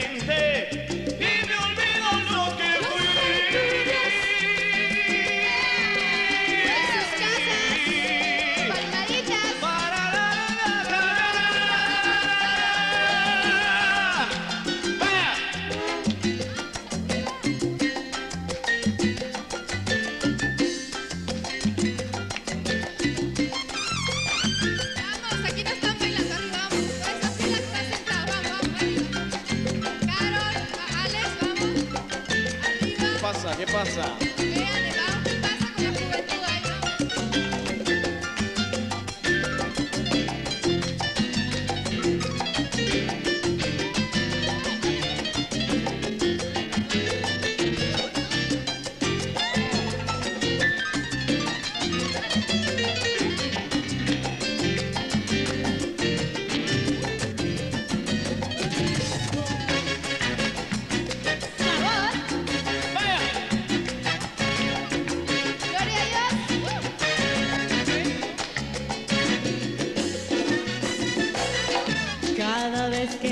ciegamente y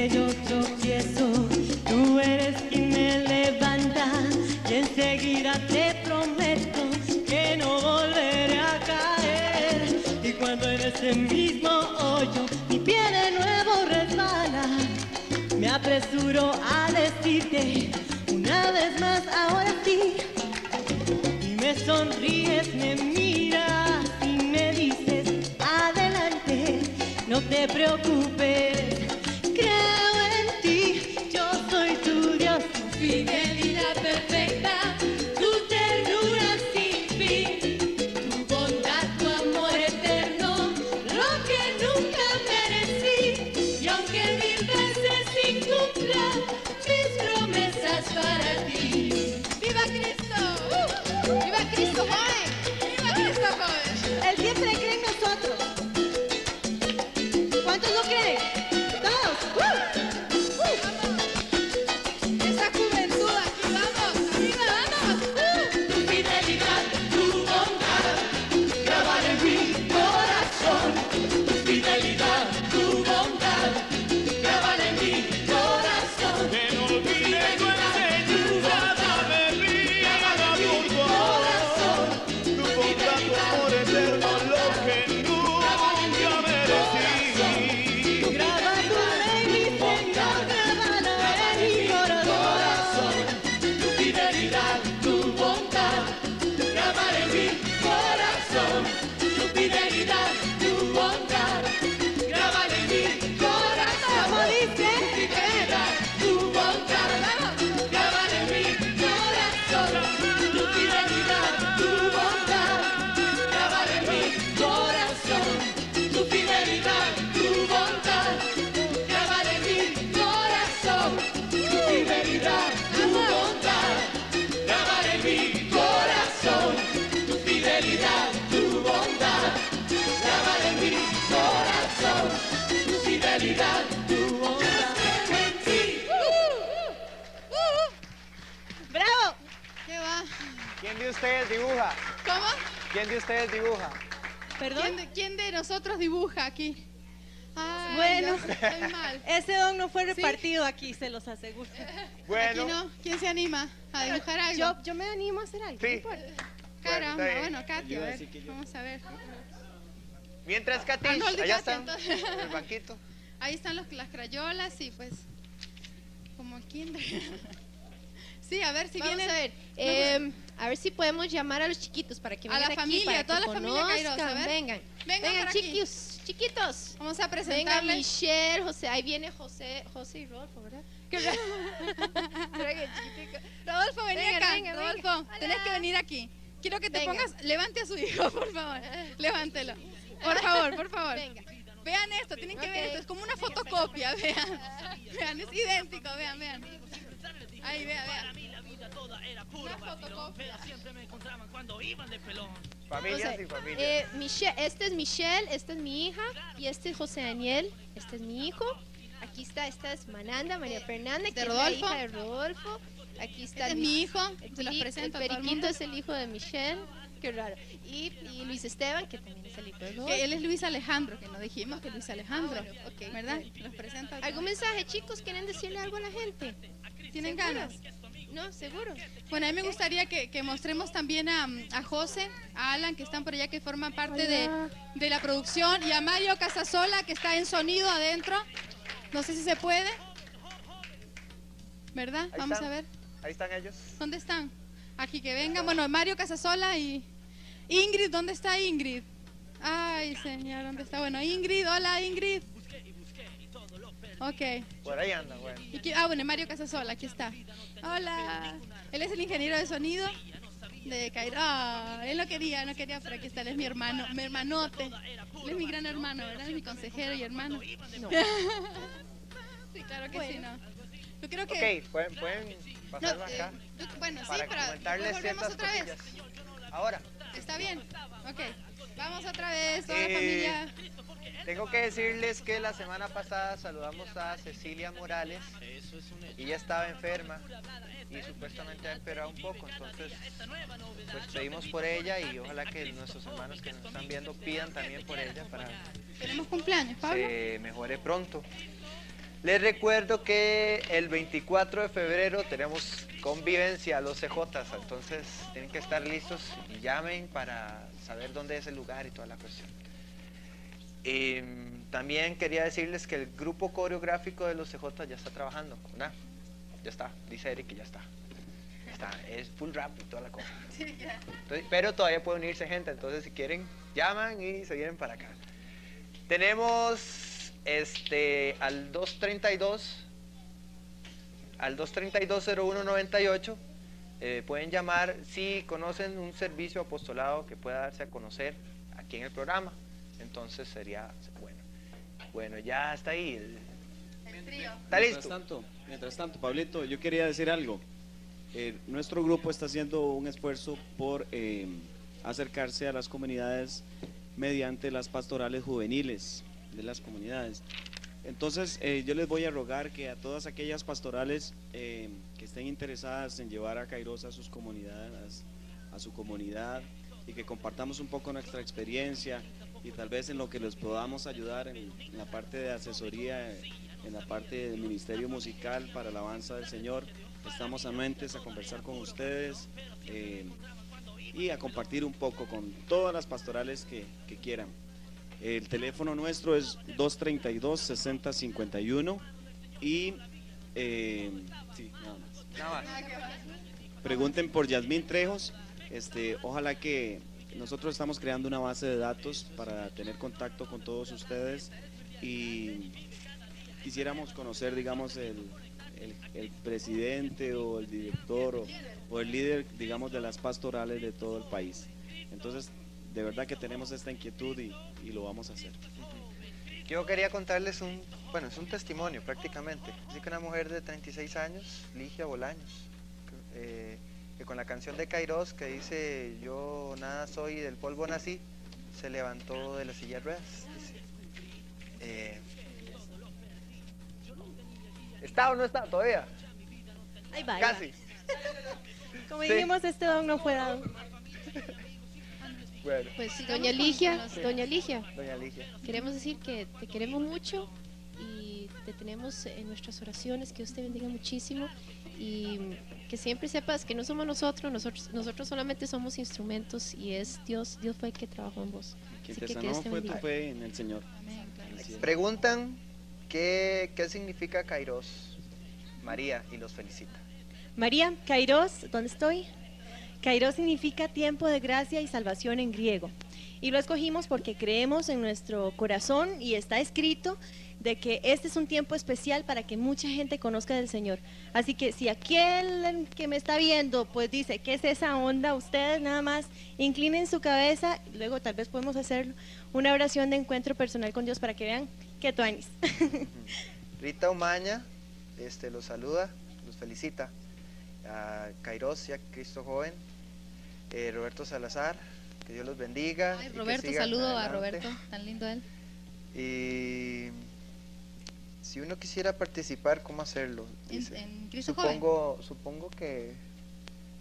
que yo tropiezo, tú eres quien me levanta y enseguida te prometo que no volveré a caer. Y cuando en ese mismo hoyo mi pie de nuevo resbala, apresuro a decirte una vez más, ahora sí. Y me sonríes, me miras y me dices, adelante, no te preocupes, ustedes dibuja? ¿Cómo? ¿Quién de ustedes dibuja? ¿Quién de, quién de nosotros dibuja aquí? Ay, Bueno, estoy mal. ese don no fue repartido aquí, se los aseguro. Bueno. Aquí no. ¿Quién se anima a dibujar algo? Yo, yo me animo a hacer algo. Sí. no importa. Caramba, Bueno, bueno. Katy, a ver, yo- vamos a ver. Mientras, Katy, y allá Katy, están, entonces. en el banquito. Ahí están los, las crayolas y pues como el kinder. sí, a ver si Vamos vienen. a ver, eh, a ver si podemos llamar a los chiquitos para que A vengan la aquí, familia, para a toda que la familia Kairos, a conozcan, ver. vengan, Vengan vengan chiquis, chiquitos. Vamos a Venga presentarles. Michelle, José, ahí viene José, José y Rodolfo, ¿verdad? Rodolfo, vení Venga, acá. venga, venga. Rodolfo, tenés que venir aquí. Quiero que te Venga. pongas, levante a su hijo, por favor. Levántelo. Por favor, por favor. Venga. Vean esto, tienen que ver esto, es como una fotocopia, vean. Vean, es idéntico, vean, vean. Ahí, vean, vean. Una fotocopia. Siempre me encontraban cuando iban de pelón. Familias y familias. eh, Michelle, este es Michelle, esta es mi hija y este es José Daniel, este es mi hijo. Aquí está, esta es Mananda, María Fernanda, que ¿De es la Rodolfo? hija de Rodolfo. Aquí está Este es mi hijo, el se los presento El periquito es el hijo de Michelle, qué raro. Y, y Luis Esteban, que también es el hijo de Rodolfo. Que él es Luis Alejandro, que no dijimos que Luis Alejandro. Ah, bueno, ok, ¿Verdad? Los presento. ¿Algún mensaje, chicos? ¿Quieren decirle algo a la gente? ¿Tienen ganas? No, seguro. Bueno, a mí me gustaría que, que mostremos también a, a José, a Alan, que están por allá, que forman parte de, de la producción, y a Mario Casasola, que está en sonido adentro. No sé si se puede. ¿Verdad? Ahí Vamos están. a ver. Ahí están ellos. ¿Dónde están? Aquí que vengan. Bueno, Mario Casasola y Ingrid. ¿Dónde está Ingrid? Ay, señor, ¿dónde está? Bueno, Ingrid, hola Ingrid. Ok. Por ahí andan, bueno. Y ah, bueno, Mario Casasola, aquí está. Hola. Él es el ingeniero de sonido de Cairo. Ah, él no quería, no quería, pero aquí está, él es mi hermano, mi hermanote. Él es mi gran hermano, ¿verdad? Es mi consejero y hermano. sí, claro que sí, no. Yo creo que... Ok, pueden, pueden No, pasar eh, acá yo- bueno, sí, para comentarles después volvemos ciertas otra vez. cosillas. Ahora, ¿Está bien? Ok. Vamos otra vez, toda la Eh, familia. Tengo que decirles que la semana pasada saludamos a Cecilia Morales. Ella estaba enferma y supuestamente ha empeorado un poco, entonces pues pedimos por ella y ojalá que nuestros hermanos que nos están viendo pidan también por ella para Tenemos cumpleaños, Pablo. se mejore pronto. Les recuerdo que el 24 de febrero tenemos convivencia a los CJs, entonces tienen que estar listos y llamen para saber dónde es el lugar y toda la cuestión. Em, También quería decirles que el grupo coreográfico de los CJ ya está trabajando. Ya está, dice Eric que ya está. Está, es full rap y toda la cosa. Entonces, pero todavía puede unirse gente, entonces si quieren, llaman y se vienen para acá. Tenemos este al 232 al 232-0198 eh, pueden llamar si conocen un servicio apostolado que pueda darse a conocer aquí en el programa. Entonces sería bueno. Bueno, ya está ahí. el- ¿Está Mientras listo? tanto, mientras tanto, Pablito, yo quería decir algo. Eh, nuestro grupo está haciendo un esfuerzo por eh, acercarse a las comunidades mediante las pastorales juveniles de las comunidades. Entonces, eh, yo les voy a rogar que a todas aquellas pastorales eh, que estén interesadas en llevar a Kairos a sus comunidades, a su comunidad, y que compartamos un poco nuestra experiencia y tal vez en lo que les podamos ayudar en, en la parte de asesoría, en la parte del ministerio musical para alabanza del Señor. Estamos anuentes a conversar con ustedes eh, y a compartir un poco con todas las pastorales que, que quieran. El teléfono nuestro es 232-6051 y eh, sí, nada más. Nada más. Pregunten por Yasmín Trejos. Este, ojalá que nosotros estamos creando una base de datos para tener contacto con todos ustedes y quisiéramos conocer, digamos, el, el- presidente o el director o, el líder, digamos, de las pastorales de todo el país. Entonces, de verdad que tenemos esta inquietud y, y lo vamos a hacer. Yo quería contarles un, bueno, es un testimonio prácticamente. Así que una mujer de 36 años, Ligia Bolaños, eh, que con la canción de Kairos que dice yo nada soy del polvo nací, se levantó de la silla de ruedas. dice. Eh, ¿Está o no está todavía? Ahí va, ahí va. Casi. Como Sí. dijimos, este don no fue dado. Bueno, Pues doña Ligia, doña Ligia, doña Ligia. queremos decir que te queremos mucho y te tenemos en nuestras oraciones, que Dios te bendiga muchísimo y que siempre sepas que no somos nosotros, nosotros, nosotros solamente somos instrumentos y es Dios, Dios fue el que trabajó en vos. Quien Así te que sanó Dios te fue tu fe en el Señor. Preguntan qué, qué significa Kairos. María y los felicita. María, Kairos, ¿dónde estoy? Kairos significa tiempo de gracia y salvación en griego. Y lo escogimos porque creemos en nuestro corazón y está escrito de que este es un tiempo especial para que mucha gente conozca del Señor. Así que si aquel que me está viendo pues dice, ¿qué es esa onda? Ustedes nada más inclinen su cabeza, luego tal vez podemos hacer una oración de encuentro personal con Dios para que vean que tú anis. Rita Umaña este, los saluda, los felicita. A Kairos y a Cristo Joven. Eh, Roberto Salazar, que Dios los bendiga. Ay, Roberto, saludo a. Roberto, tan lindo él. Y si uno quisiera participar, ¿cómo hacerlo? En- Dice. en Cristo Joven. supongo, supongo que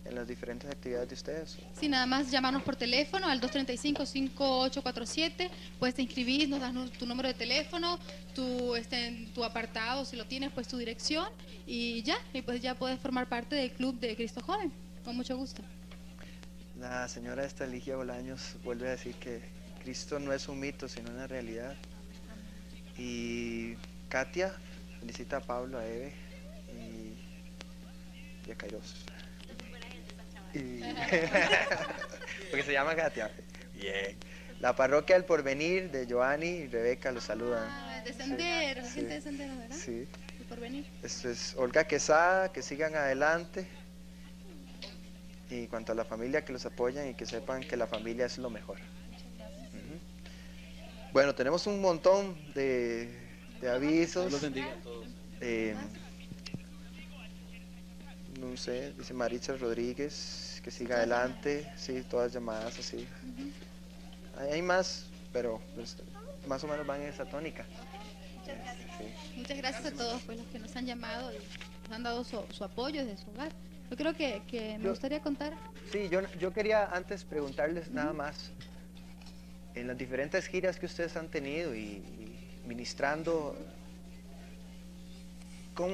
en las diferentes actividades de ustedes. Sí, nada más llamarnos por teléfono al 235-5847, puedes te inscribir, nos das tu número de teléfono, tu, este, tu apartado, si lo tienes, pues tu dirección y ya, y pues ya puedes formar parte del club de Cristo Joven, con mucho gusto. La señora esta Ligia Bolaños vuelve a decir que Cristo no es un mito, sino una realidad. Y Katia felicita a Pablo, a Eve y, y a Kairos. Y- Porque se llama Katia. Bien. La parroquia del porvenir de Joanny y Rebeca los saludan. Ah, de Sendero, Sí. gente de Sendero, ¿verdad? Sí. Y por venir. Esto es Olga Quesada, que sigan adelante. Y cuanto a la familia, que los apoyan y que sepan que la familia es lo mejor. Bueno, tenemos un montón de, de avisos. Dios los bendiga a todos. Eh, no sé, dice Maritza Rodríguez, que siga adelante. Sí, todas llamadas así. Hay, hay más, pero pues, más o menos van en esa tónica. Sí. Muchas gracias a todos pues, los que nos han llamado y nos han dado su, su apoyo desde su hogar. Yo creo que, que me Yo- gustaría contar. Sí, yo, yo quería antes preguntarles nada más, en las diferentes giras que ustedes han tenido y ministrando, ¿con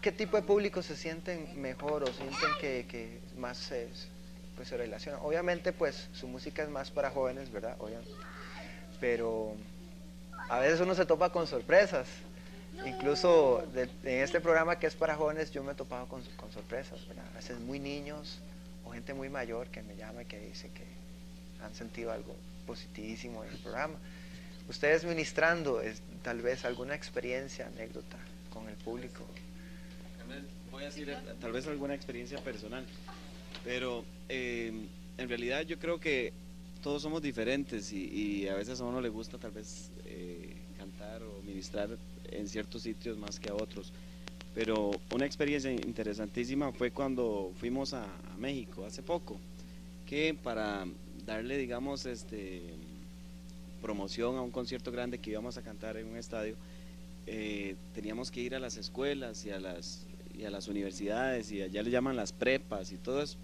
qué tipo de público se sienten mejor o sienten que, que más se, pues, se relacionan? Obviamente, pues su música es más para jóvenes, ¿verdad? Obviamente. Pero a veces uno se topa con sorpresas. Incluso en este programa que es para jóvenes, yo me he topado con, con sorpresas, ¿verdad? A veces muy niños o gente muy mayor que me llama y que dice que han sentido algo positivísimo en el programa. Ustedes ministrando, es, tal vez alguna experiencia, anécdota con el público. Voy a decir tal vez alguna experiencia personal, pero eh, en realidad yo creo que todos somos diferentes y, a veces a uno le gusta tal vez eh, cantar o ministrar en ciertos sitios más que a otros. Pero una experiencia interesantísima fue cuando fuimos a México hace poco, que para darle, digamos, este promoción a un concierto grande que íbamos a cantar en un estadio, eh, teníamos que ir a las escuelas y a las, y a las universidades y allá le llaman las prepas y todo eso.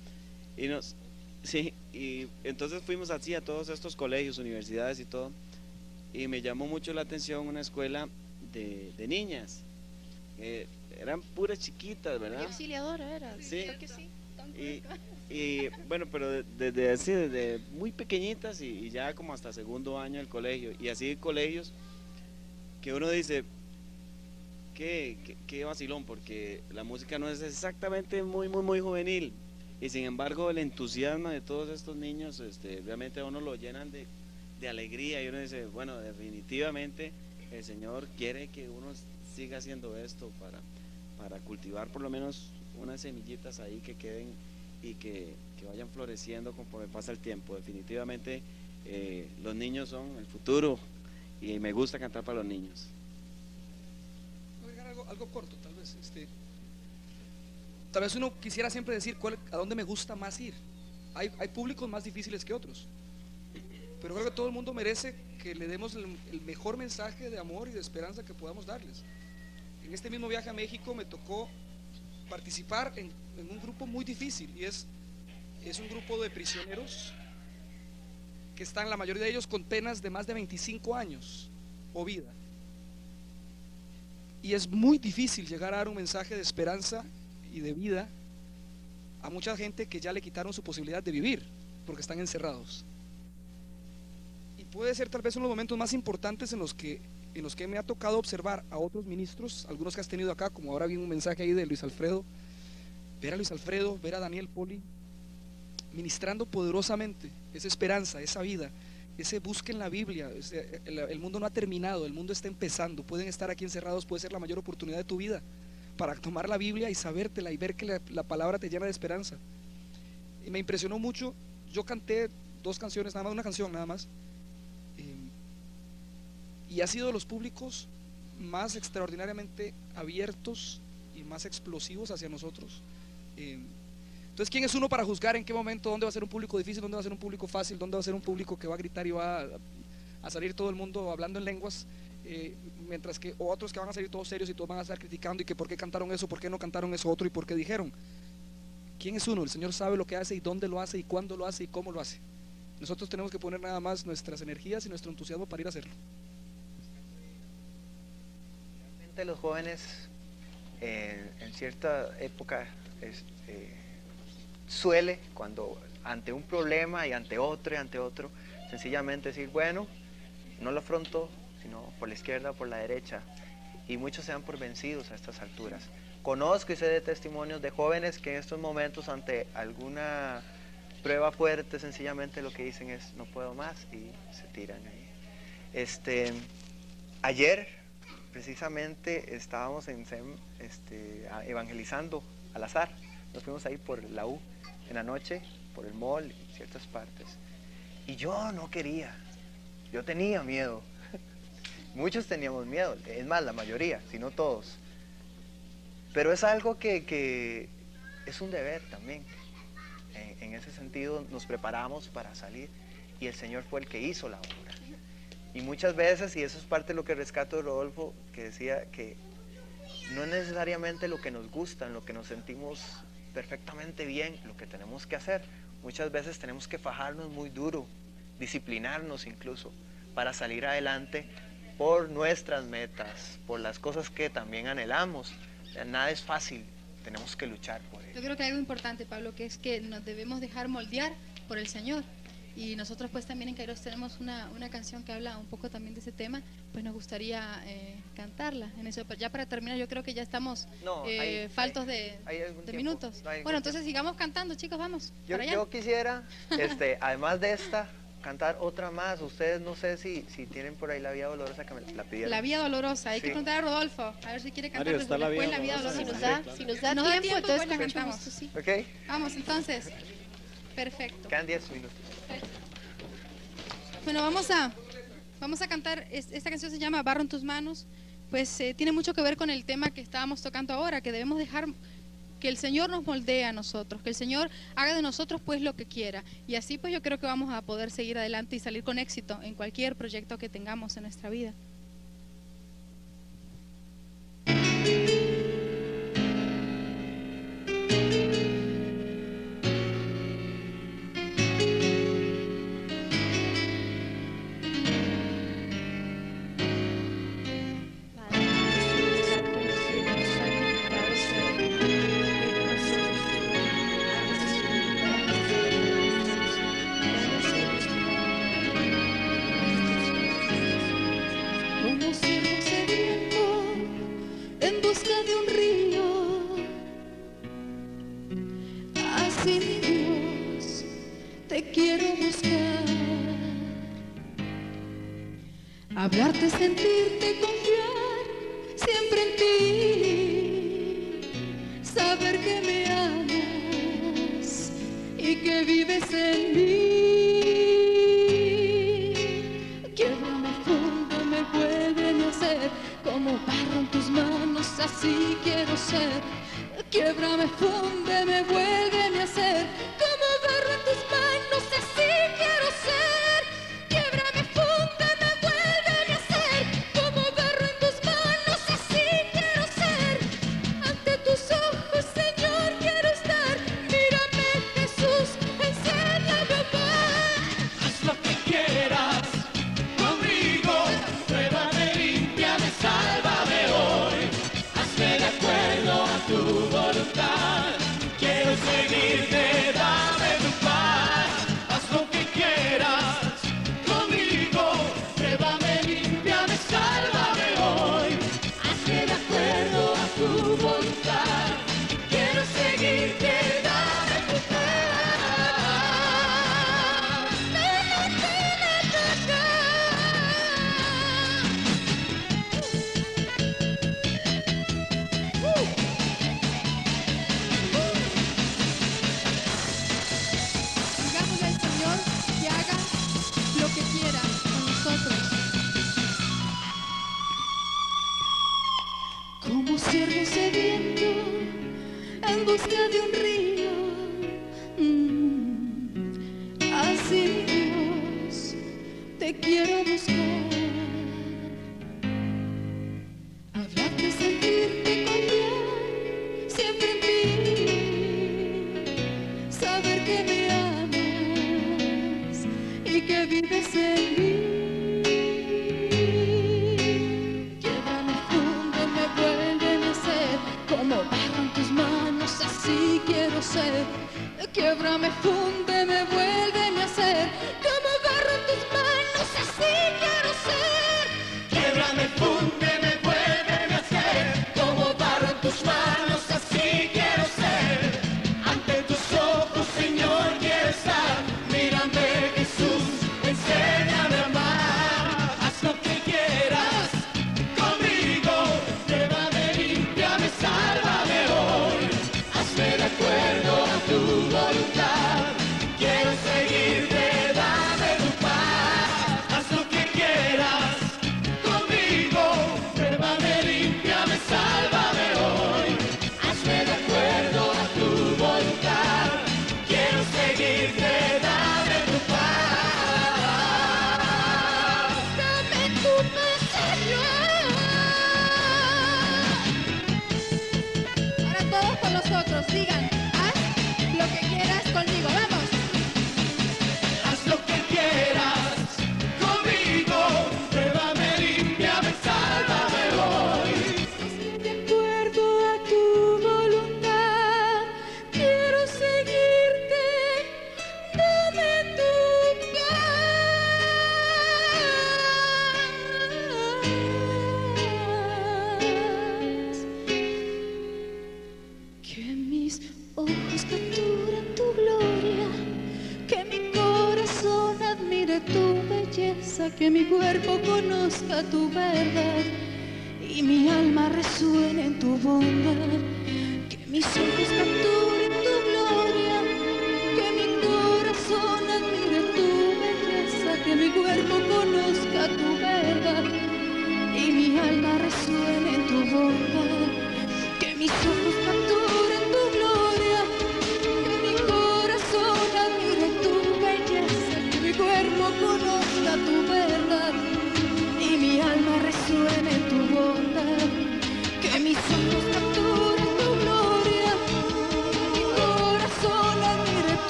Y nos, sí, y entonces fuimos así a todos estos colegios, universidades y todo. Y me llamó mucho la atención una escuela de, de niñas. Eh, eran puras chiquitas, ¿verdad? Y auxiliadora era. Sí. creo que sí. Y, y, bueno, pero de- desde así, desde muy pequeñitas y, y ya como hasta segundo año del colegio. Y así colegios que uno dice, qué, qué, qué vacilón, porque la música no es exactamente muy, muy, muy juvenil. Y sin embargo, el entusiasmo de todos estos niños este, realmente a uno lo llenan de, de alegría. Y uno dice, bueno, definitivamente el Señor quiere que uno siga haciendo esto para, para cultivar por lo menos unas semillitas ahí que queden y que, que vayan floreciendo conforme pasa el tiempo. Definitivamente eh, los niños son el futuro y me gusta cantar para los niños. Algo, algo corto, tal vez. Este, tal vez uno quisiera siempre decir cuál, a dónde me gusta más ir. Hay, hay públicos más difíciles que otros. Pero creo que todo el mundo merece que le demos el, el mejor mensaje de amor y de esperanza que podamos darles. En este mismo viaje a México me tocó participar en, en un grupo muy difícil y es, es un grupo de prisioneros que están la mayoría de ellos con penas de más de 25 años o vida. Y es muy difícil llegar a dar un mensaje de esperanza y de vida a mucha gente que ya le quitaron su posibilidad de vivir porque están encerrados. Y puede ser tal vez uno de los momentos más importantes en los que en los que me ha tocado observar a otros ministros, algunos que has tenido acá, como ahora vi un mensaje ahí de Luis Alfredo, ver a Luis Alfredo, ver a Daniel Poli, ministrando poderosamente esa esperanza, esa vida, ese busquen la Biblia. el, mundo no ha terminado, el mundo está empezando. Pueden estar aquí encerrados, puede ser la mayor oportunidad de tu vida para tomar la Biblia y sabértela y ver que la, la palabra te llena de esperanza. Y me impresionó mucho. Yo canté dos canciones, nada más, una canción nada más. eh, y ha sido de los públicos más extraordinariamente abiertos y más explosivos hacia nosotros. Eh, entonces, ¿quién es uno para juzgar en qué momento, dónde va a ser un público difícil, dónde va a ser un público fácil, dónde va a ser un público que va a gritar y va a, salir todo el mundo hablando en lenguas, eh, mientras que otros que van a salir todos serios y todos van a estar criticando y que por qué cantaron eso, por qué no cantaron eso otro y por qué dijeron? ¿Quién es uno? El Señor sabe lo que hace y dónde lo hace y cuándo lo hace y cómo lo hace. Nosotros tenemos que poner nada más nuestras energías y nuestro entusiasmo para ir a hacerlo. Realmente los jóvenes eh, en cierta época este, suele, cuando ante un problema y ante otro y ante otro, sencillamente decir, bueno, no lo afronto, sino por la izquierda o por la derecha. Y muchos se dan por vencidos a estas alturas. Conozco y sé de testimonios de jóvenes que en estos momentos ante alguna prueba fuerte sencillamente lo que dicen es no puedo más y se tiran ahí. Este, ayer precisamente estábamos en SEM este, evangelizando al azar. Nos fuimos ahí por la U en la noche, por el mall, en ciertas partes. Y yo no quería, yo tenía miedo. Muchos teníamos miedo, es más, la mayoría, si no todos. Pero es algo que, es un deber también. En, en ese sentido nos preparamos para salir y el Señor fue el que hizo la obra. Y muchas veces, y eso es parte de lo que rescato de Rodolfo, que decía que no es necesariamente lo que nos gusta, en lo que nos sentimos perfectamente bien, lo que tenemos que hacer. Muchas veces tenemos que fajarnos muy duro, disciplinarnos incluso, para salir adelante por nuestras metas, por las cosas que también anhelamos. Nada es fácil, tenemos que luchar por ello. Yo creo que hay algo importante, Pablo, que es que nos debemos dejar moldear por el Señor. Y nosotros pues también en Kairos tenemos una, una canción que habla un poco también de ese tema, pues nos gustaría eh, cantarla. En eso, ya para terminar, yo creo que ya estamos No, eh, hay- faltos de, hay minutos. no hay algún bueno, entonces sigamos cantando, chicos, vamos. Yo, para allá. yo quisiera, este, además de esta, cantar otra más. Ustedes no sé si, si tienen por ahí la vía dolorosa que me la pidieron. La Vía Dolorosa, hay que preguntar a Rodolfo, a ver si quiere cantar Mario, después la Vía la Vía Dolorosa. Dolorosa. Si nos da- si nos da Nos tiempo, entonces pues la cantamos. gusto, sí. Vamos, entonces. Perfecto. Quedan 10 minutos. Bueno, vamos a, vamos a cantar, es- esta canción se llama Barro en tus manos, pues eh, tiene mucho que ver con el tema que estábamos tocando ahora, que debemos dejar que el Señor nos moldee a nosotros, que el Señor haga de nosotros pues lo que quiera. Y así pues yo creo que vamos a poder seguir adelante y salir con éxito en cualquier proyecto que tengamos en nuestra vida.